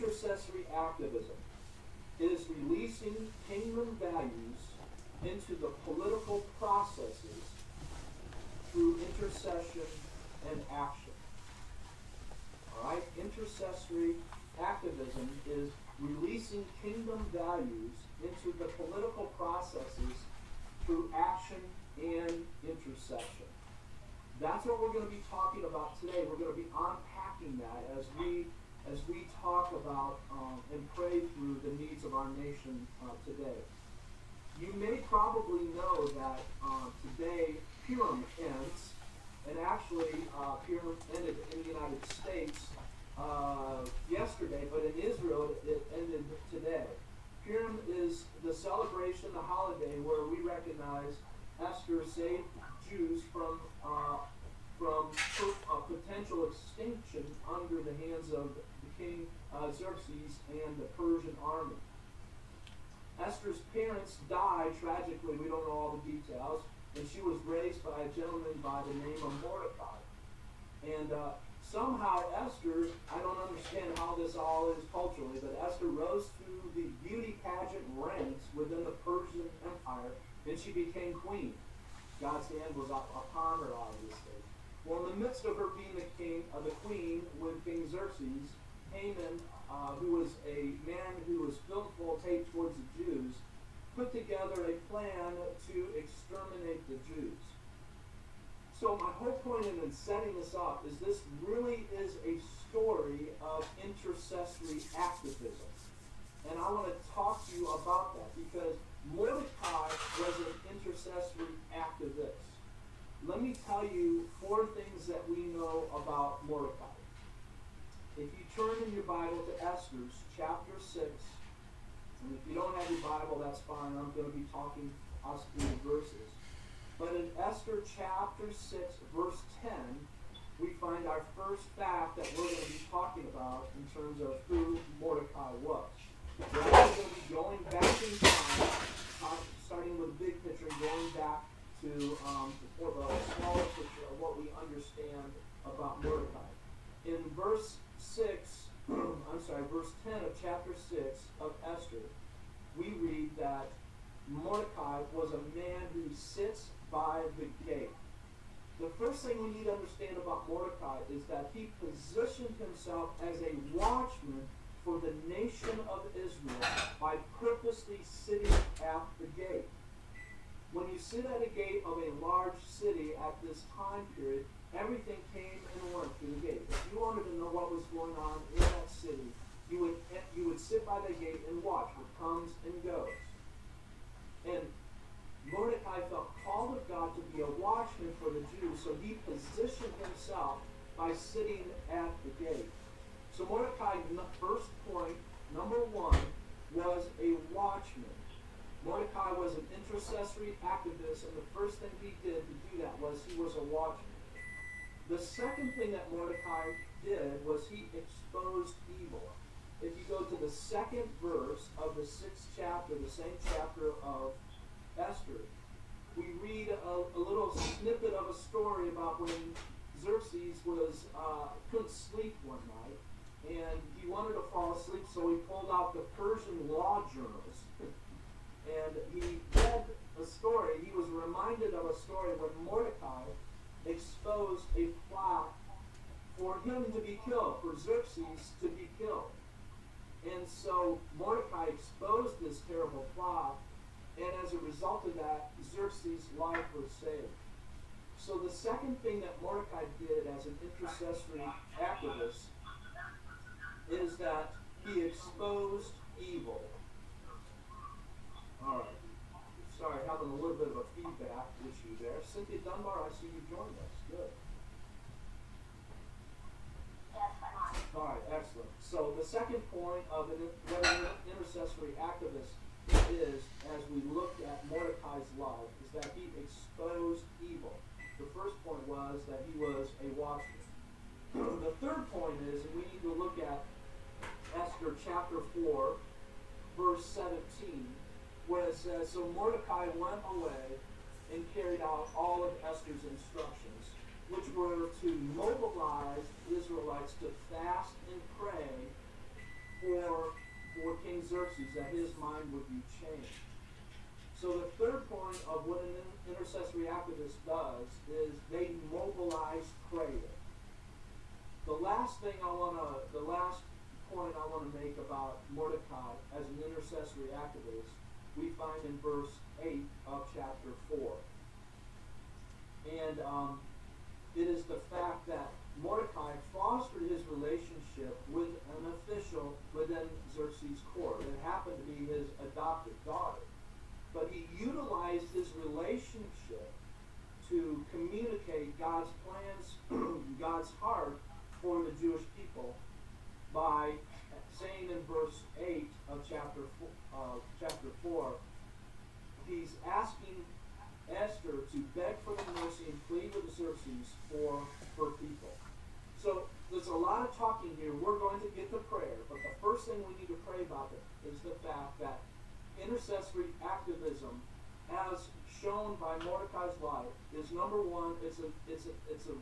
intercessory activism is releasing kingdom values into the political processes through intercession and action. All right? Intercessory activism is releasing kingdom values into the political processes through action and intercession. That's what we're going to be talking about today. We're going to be unpacking that as we as we talk about um, and pray through the needs of our nation uh, today. You may probably know that uh, today Purim ends, and actually uh, Purim ended in the United States uh, yesterday, but in Israel it, ended today. Purim is the celebration, the holiday where we recognize Esther saved Jews from uh, from potential extinction under the hands of the king uh, Xerxes and the Persian army. Esther's parents died tragically. We don't know all the details, and she was raised by a gentleman by the name of Mordecai. And uh, somehow Esther, I don't understand how this all is culturally, but Esther rose through the beauty pageant ranks within the Persian Empire, and she became queen. God's hand was up upon her, obviously. Well, in the midst of her being the king, uh, the queen with King Xerxes, Haman, uh, who was a man who was filled full of hate towards the Jews, put together a plan to exterminate the Jews. So my whole point in setting this up is this really is a story of intercessory activism. And I want to talk to you about that because Mordecai was an intercessory. Let me tell you four things that we know about Mordecai. If you turn in your Bible to Esther's chapter 6, and if you don't have your Bible, that's fine. I'm going to be talking us through the verses. But in Esther chapter 6, verse 10, we find our first fact that we're going to be talking about in terms of who Mordecai was. We're going to be going back in time, uh, starting with the big picture going back to um, the smaller picture of what we understand about Mordecai. In verse 6, I'm sorry, verse 10 of chapter 6 of Esther, we read that Mordecai was a man who sits by the gate. The first thing we need to understand about Mordecai is that he positioned himself as a watchman for the nation of Israel by purposely sitting at the gate. When you sit at a gate of a large city at this time period, everything came and went through the gate. If you wanted to know what was going on in that city, you would you would sit by the gate and watch what comes and goes. And Mordecai felt called of God to be a watchman for the Jews, so he positioned himself by sitting at the gate. So Mordecai, first point, number one, was a watchman. Mordecai was an intercessory activist, and the first thing he did to do that was he was a watchman. The second thing that Mordecai did was he exposed evil. If you go to the second verse of the sixth chapter, the same chapter of Esther, we read a, little snippet of a story about when Xerxes was uh, couldn't sleep one night, and he wanted to fall asleep, so he pulled out the Persian law journals, and he read a story. He was reminded of a story when Mordecai exposed a plot for him to be killed, for Xerxes to be killed. And so Mordecai exposed this terrible plot, and as a result of that, Xerxes' life was saved. So the second thing that Mordecai did as an intercessory activist is that he exposed evil. All right. Sorry, having a little bit of a feedback issue there. Cynthia Dunbar, I see you joined us. Good. Yes, I'm on. All right, excellent. So the second point of an, an intercessory activist is, as we look at Mordecai's life, is that he exposed evil. The first point was that he was a watchman. the third point is, and we need to look at Esther chapter 4, verse 17, where it says, So Mordecai went away and carried out all of Esther's instructions, which were to mobilize Israelites to fast and pray for, for King Xerxes, that his mind would be changed. So the third point of what an intercessory activist does is they mobilize prayer. The last thing I want to, the last point I want to make about Mordecai as an intercessory activist, we find in verse 8 of chapter 4. And um, it is the fact that Mordecai fostered his relationship with an official within Xerxes' court. It happened to be his adopted daughter but he utilized his relationship to communicate God's plans, God's heart for the Jewish people by saying in verse 8 of chapter four, uh, chapter 4, he's asking Esther to beg for the mercy and plead with the Xerxes for her people. So there's a lot of talking here. We're going to get to prayer, but the first thing we need to pray about is the fact that intercessory activism, as shown by Mordecai's life is number one, it's a, it's a, it's a